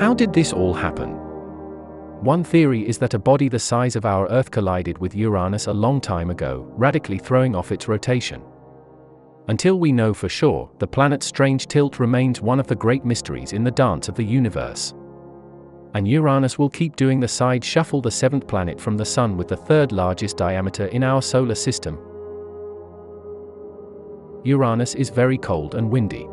How did this all happen? One theory is that a body the size of our Earth collided with Uranus a long time ago, radically throwing off its rotation. Until we know for sure, the planet's strange tilt remains one of the great mysteries in the dance of the universe. And Uranus will keep doing the side shuffle the seventh planet from the Sun with the third largest diameter in our solar system. Uranus is very cold and windy.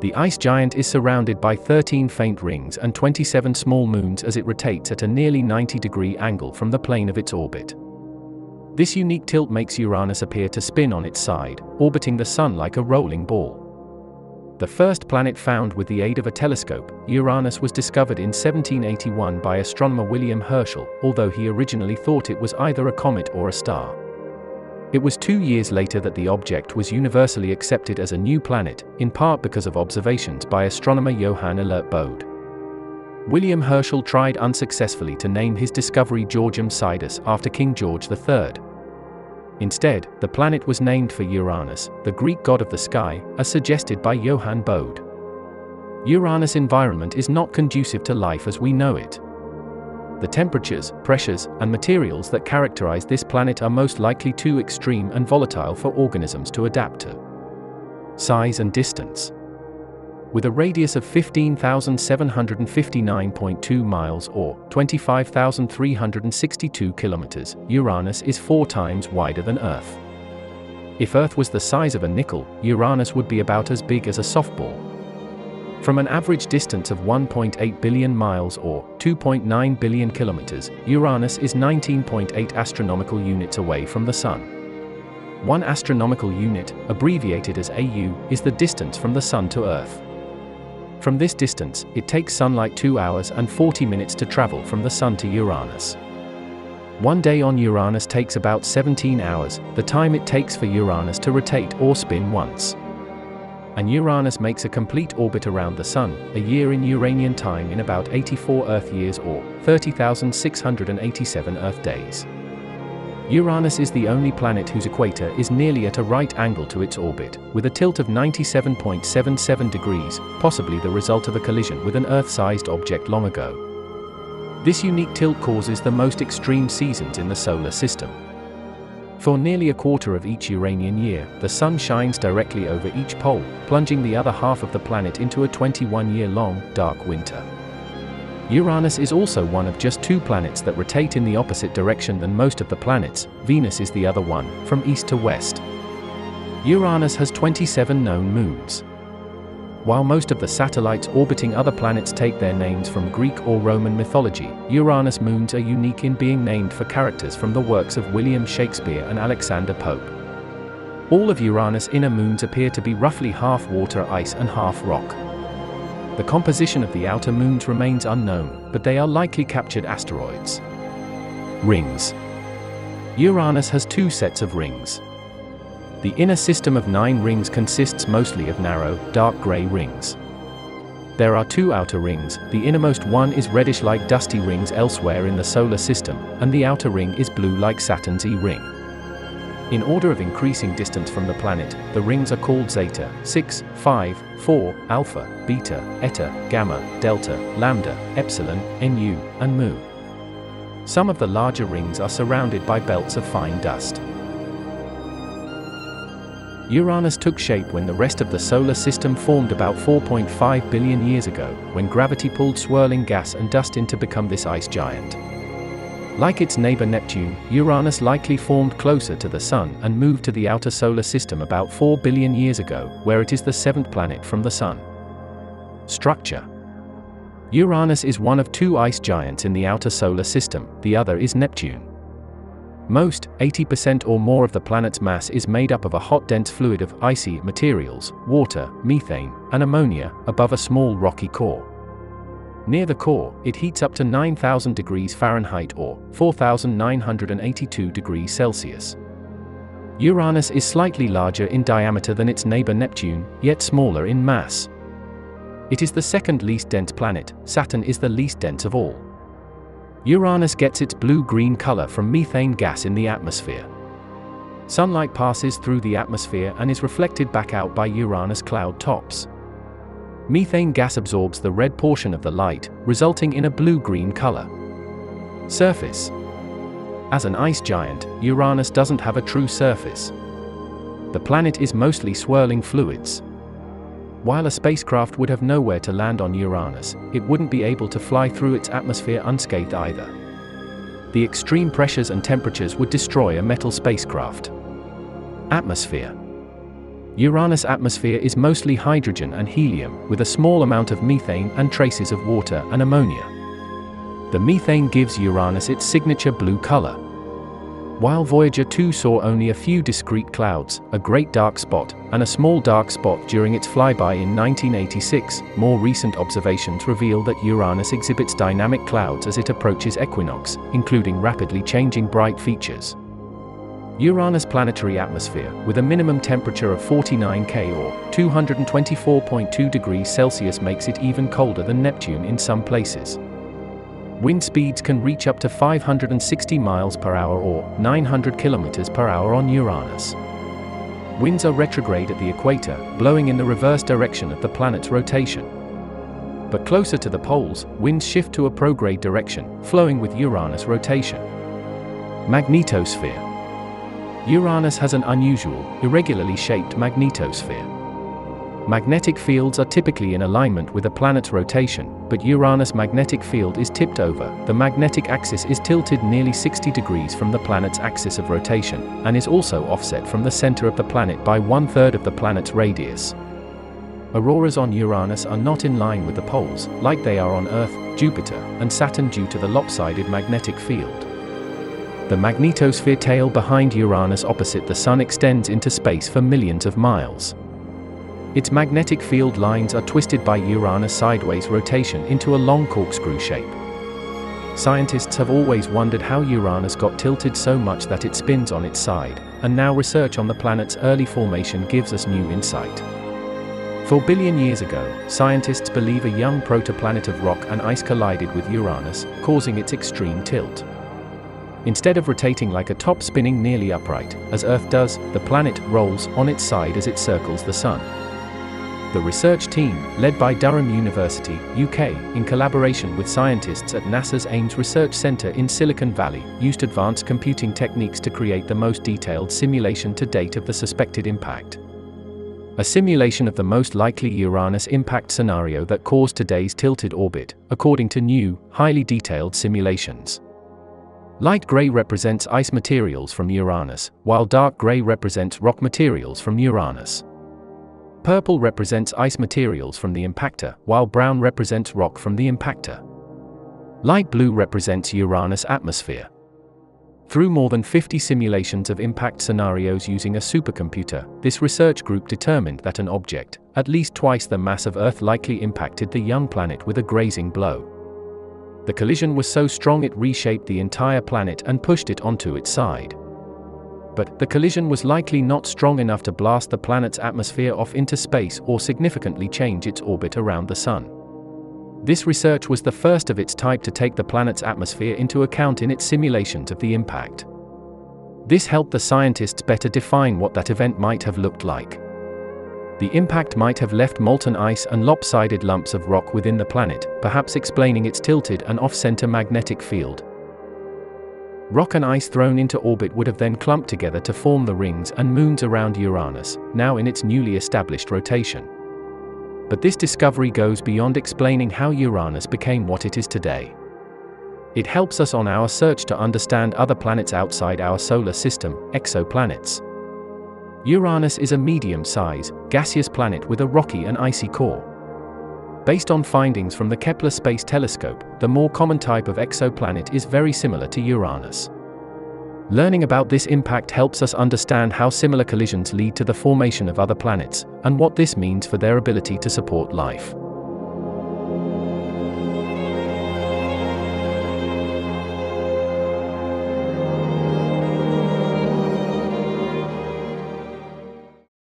The ice giant is surrounded by 13 faint rings and 27 small moons as it rotates at a nearly 90 degree angle from the plane of its orbit. This unique tilt makes Uranus appear to spin on its side, orbiting the Sun like a rolling ball. The first planet found with the aid of a telescope, Uranus was discovered in 1781 by astronomer William Herschel, although he originally thought it was either a comet or a star. It was two years later that the object was universally accepted as a new planet, in part because of observations by astronomer Johann Elert Bode. William Herschel tried unsuccessfully to name his discovery Georgium Sidus after King George III. Instead, the planet was named for Uranus, the Greek god of the sky, as suggested by Johann Bode. Uranus' environment is not conducive to life as we know it. The temperatures, pressures, and materials that characterize this planet are most likely too extreme and volatile for organisms to adapt to. Size and distance with a radius of 15,759.2 miles or 25,362 kilometers, Uranus is four times wider than Earth. If Earth was the size of a nickel, Uranus would be about as big as a softball. From an average distance of 1.8 billion miles or 2.9 billion kilometers, Uranus is 19.8 astronomical units away from the Sun. One astronomical unit, abbreviated as AU, is the distance from the Sun to Earth. From this distance, it takes sunlight 2 hours and 40 minutes to travel from the Sun to Uranus. One day on Uranus takes about 17 hours, the time it takes for Uranus to rotate or spin once. And Uranus makes a complete orbit around the Sun, a year in Uranian time in about 84 Earth years or 30,687 Earth days. Uranus is the only planet whose equator is nearly at a right angle to its orbit, with a tilt of 97.77 degrees, possibly the result of a collision with an Earth-sized object long ago. This unique tilt causes the most extreme seasons in the solar system. For nearly a quarter of each Uranian year, the Sun shines directly over each pole, plunging the other half of the planet into a 21-year-long, dark winter. Uranus is also one of just two planets that rotate in the opposite direction than most of the planets, Venus is the other one, from east to west. Uranus has 27 known moons. While most of the satellites orbiting other planets take their names from Greek or Roman mythology, Uranus moons are unique in being named for characters from the works of William Shakespeare and Alexander Pope. All of Uranus' inner moons appear to be roughly half water ice and half rock. The composition of the outer moons remains unknown, but they are likely captured asteroids. Rings Uranus has two sets of rings. The inner system of nine rings consists mostly of narrow, dark gray rings. There are two outer rings, the innermost one is reddish like dusty rings elsewhere in the solar system, and the outer ring is blue like Saturn's E ring. In order of increasing distance from the planet, the rings are called zeta, 6, 5, 4, alpha, beta, eta, gamma, delta, lambda, epsilon, nu, and mu. Some of the larger rings are surrounded by belts of fine dust. Uranus took shape when the rest of the solar system formed about 4.5 billion years ago, when gravity pulled swirling gas and dust in to become this ice giant. Like its neighbor Neptune, Uranus likely formed closer to the Sun and moved to the outer solar system about 4 billion years ago, where it is the seventh planet from the Sun. Structure Uranus is one of two ice giants in the outer solar system, the other is Neptune. Most, 80% or more of the planet's mass is made up of a hot dense fluid of icy materials, water, methane, and ammonia, above a small rocky core. Near the core, it heats up to 9,000 degrees Fahrenheit or 4,982 degrees Celsius. Uranus is slightly larger in diameter than its neighbor Neptune, yet smaller in mass. It is the second least dense planet, Saturn is the least dense of all. Uranus gets its blue-green color from methane gas in the atmosphere. Sunlight passes through the atmosphere and is reflected back out by Uranus cloud tops. Methane gas absorbs the red portion of the light, resulting in a blue-green color. Surface As an ice giant, Uranus doesn't have a true surface. The planet is mostly swirling fluids. While a spacecraft would have nowhere to land on Uranus, it wouldn't be able to fly through its atmosphere unscathed either. The extreme pressures and temperatures would destroy a metal spacecraft. Atmosphere Uranus' atmosphere is mostly hydrogen and helium, with a small amount of methane and traces of water and ammonia. The methane gives Uranus its signature blue color. While Voyager 2 saw only a few discrete clouds, a great dark spot, and a small dark spot during its flyby in 1986, more recent observations reveal that Uranus exhibits dynamic clouds as it approaches equinox, including rapidly changing bright features. Uranus' planetary atmosphere, with a minimum temperature of 49 K or 224.2 degrees Celsius makes it even colder than Neptune in some places. Wind speeds can reach up to 560 miles per hour or 900 kilometers per hour on Uranus. Winds are retrograde at the equator, blowing in the reverse direction of the planet's rotation. But closer to the poles, winds shift to a prograde direction, flowing with Uranus rotation. Magnetosphere Uranus has an unusual, irregularly shaped magnetosphere. Magnetic fields are typically in alignment with a planet's rotation, but Uranus' magnetic field is tipped over. The magnetic axis is tilted nearly 60 degrees from the planet's axis of rotation, and is also offset from the center of the planet by one third of the planet's radius. Auroras on Uranus are not in line with the poles, like they are on Earth, Jupiter, and Saturn due to the lopsided magnetic field. The magnetosphere tail behind Uranus opposite the Sun extends into space for millions of miles. Its magnetic field lines are twisted by Uranus' sideways rotation into a long corkscrew shape. Scientists have always wondered how Uranus got tilted so much that it spins on its side, and now research on the planet's early formation gives us new insight. Four billion years ago, scientists believe a young protoplanet of rock and ice collided with Uranus, causing its extreme tilt. Instead of rotating like a top spinning nearly upright, as Earth does, the planet rolls on its side as it circles the Sun. The research team, led by Durham University, UK, in collaboration with scientists at NASA's Ames Research Center in Silicon Valley, used advanced computing techniques to create the most detailed simulation to date of the suspected impact. A simulation of the most likely Uranus impact scenario that caused today's tilted orbit, according to new, highly detailed simulations. Light gray represents ice materials from Uranus, while dark gray represents rock materials from Uranus. Purple represents ice materials from the impactor, while brown represents rock from the impactor. Light blue represents Uranus' atmosphere. Through more than 50 simulations of impact scenarios using a supercomputer, this research group determined that an object, at least twice the mass of Earth likely impacted the young planet with a grazing blow. The collision was so strong it reshaped the entire planet and pushed it onto its side but the collision was likely not strong enough to blast the planet's atmosphere off into space or significantly change its orbit around the Sun. This research was the first of its type to take the planet's atmosphere into account in its simulations of the impact. This helped the scientists better define what that event might have looked like. The impact might have left molten ice and lopsided lumps of rock within the planet, perhaps explaining its tilted and off-center magnetic field, Rock and ice thrown into orbit would have then clumped together to form the rings and moons around Uranus, now in its newly established rotation. But this discovery goes beyond explaining how Uranus became what it is today. It helps us on our search to understand other planets outside our solar system, exoplanets. Uranus is a medium-size, gaseous planet with a rocky and icy core. Based on findings from the Kepler Space Telescope, the more common type of exoplanet is very similar to Uranus. Learning about this impact helps us understand how similar collisions lead to the formation of other planets, and what this means for their ability to support life.